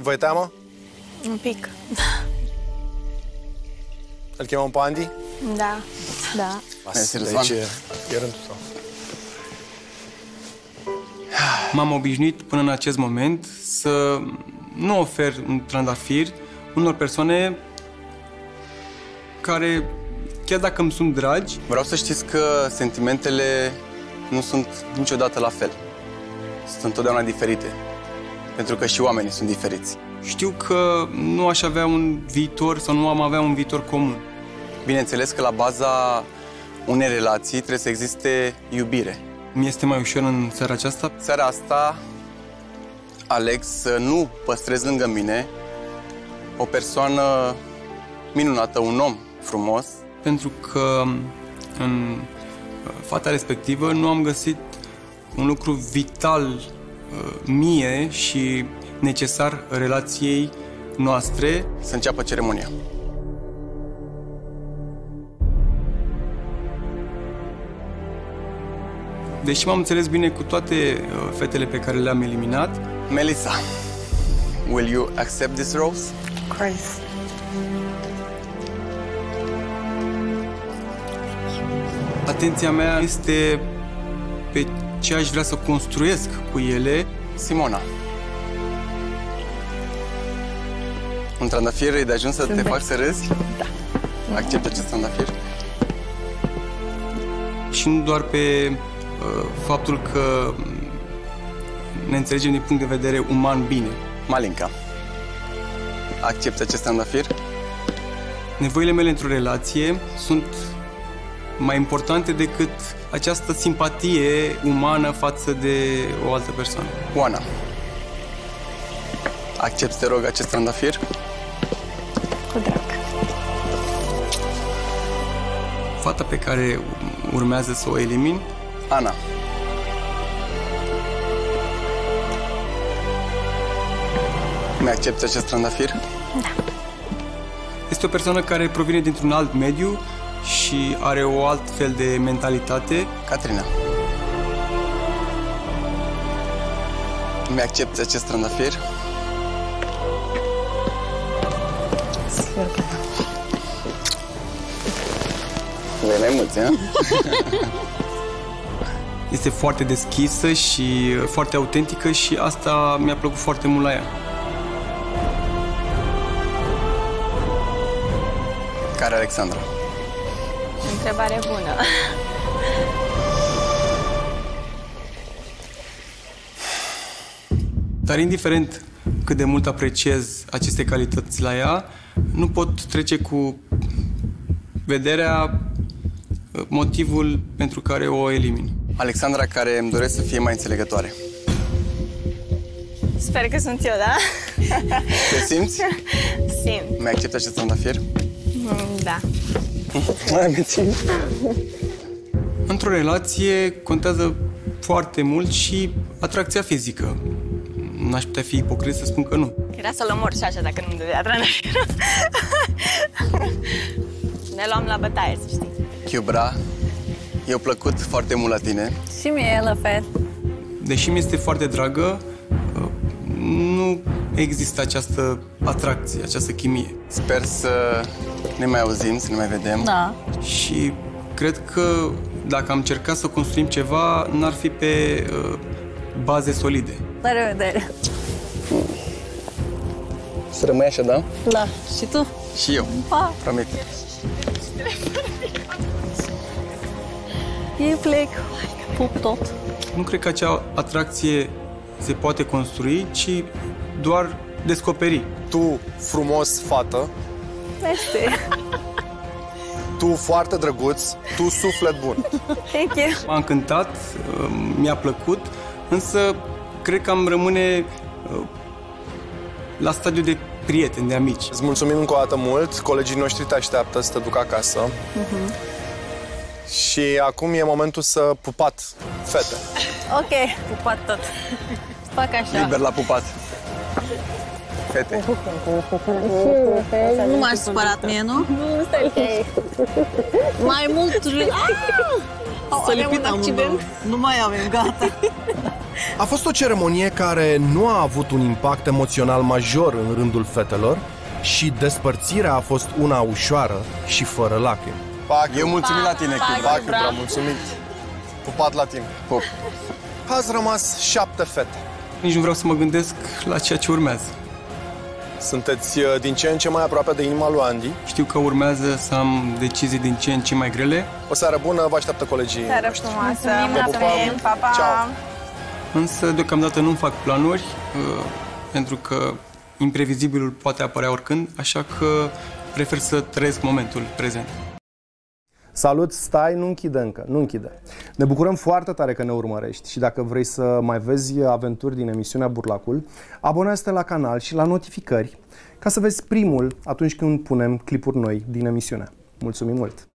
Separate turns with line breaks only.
Vă e teamă?
Un pic.
Îl chemăm pe Andy?
Da. Da.
Mersi, Răzvan.
Deci e, e rândul tău.
M-am obișnuit până în acest moment să nu ofer un trandafir unor persoane care, chiar dacă îmi sunt dragi,
Vreau să știți că sentimentele nu sunt niciodată la fel. Sunt întotdeauna diferite. Pentru că și oamenii sunt diferiți.
știu că nu aș avea un viitor sau nu am avea un viitor comun.
Bineînțeles că la baza unei relații trebuie să existe iubire.
Mi este mai ușor în seara aceasta
Seara asta aleg să nu păstrez lângă mine o persoană minunată, un om frumos,
pentru că în uh, fata respectivă nu am găsit un lucru vital uh, mie și necesar relației noastre.
să înceapă ceremonia.
Deși m-am înțeles bine cu toate uh, fetele pe care le-am eliminat,
Melissa, will you accept this rose?
Of course.
atenția mea este pe ce aș vrea să construiesc cu ele.
Simona. Un trandafir e de ajuns să te
Zâmbesc.
faci să râzi?
Da.
Accept acest trandafir?
și nu doar pe uh, faptul că mm, ne înțelegem din punct de vedere uman bine.
Malinca. Accept acest trandafir?
Nevoile mele într-o relație sunt mai importante decât această simpatie umană față de o altă persoană.
Oana. Accept, te rog, acest trandafir?
Cu drag.
Fata pe care urmează să o elimin
Ana. Mi-accepti acest trandafir?
este o persoană care provine dintr-un alt mediu și are o alt fel de mentalitate.
Catrina. Mi-accepti acest trandafir?
Sper că da.
Vrei mai mulți, ha?
Este foarte deschisă și foarte autentică și asta mi-a plăcut foarte mult la ea.
Care Alexandra?
Întrebare bună.
Dar indiferent cât de mult apreciez aceste calități la ea, nu pot trece cu vederea uh, motivul pentru care o elimin.
Alexandra care îmi doresc să fie mai înțelegătoare.
Sper că sunt eu, da?
Te simți?
Simt.
Mi-accepti acest trandafir?
Mm, Da.
Mai mențin.
Într-o relație contează foarte mult și atracția fizică. N-aș putea fi ipocrit să spun că nu.
Era să-l omor și așa dacă nu-mi dădea trandafirul. ne luam la bătaie, să știi.
Chiubra, eu plăcut foarte mult la tine.
Și mie la fel.
Deși mi este foarte dragă, uh, nu există această atracție, această chimie.
Sper să ne mai auzim, să ne mai vedem.
Da.
Și cred că dacă am încercat să construim ceva, n-ar fi pe uh, baze solide.
La revedere.
Să rămâi așa, da?
Da. Și tu?
Și eu.
Pa.
Promit.
Eu plec. Pup tot.
Nu cred că acea atracție se poate construi, ci doar descoperi.
Tu, frumos fată,
Este.
tu foarte drăguț, tu suflet bun.
Thank you.
M-a încântat, uh, mi-a plăcut, însă cred că am rămâne uh, la stadiu de prieteni, de amici.
Îți mulțumim încă o dată mult. Colegii noștri te așteaptă să te ducă acasă. Și acum e momentul să pupat fete.
Ok. Pupat tot. Fac așa.
Liber la pupat. Fete.
Nu m-aș supărat mie, nu? Nu, stai. Mai mult... Ah! Să lipit accident. Nu mai avem, gata.
A fost o ceremonie care nu a avut un impact emoțional major în rândul fetelor și despărțirea a fost una ușoară și fără lacrimi.
Pac, eu mulțumim la tine, Kim.
Pac, prea mulțumit. Pupat la tine.
Pup.
Ați rămas șapte fete.
Nici nu vreau să mă gândesc la ceea ce urmează.
Sunteți uh, din ce în ce mai aproape de inima lui Andy.
Știu că urmează să am decizii din ce în ce mai grele,
O seară bună, vă așteaptă colegii
Seară
noștri.
frumoasă,
Mulțumim,
mulțumim, pa, pa!
Ciao.
însă deocamdată nu fac planuri, uh, pentru că imprevizibilul poate apărea oricând, așa că prefer să trăiesc momentul prezent.
Salut, stai, nu închide încă, nu închide. Ne bucurăm foarte tare că ne urmărești și dacă vrei să mai vezi aventuri din emisiunea Burlacul, abonează-te la canal și la notificări ca să vezi primul atunci când punem clipuri noi din emisiune. Mulțumim mult!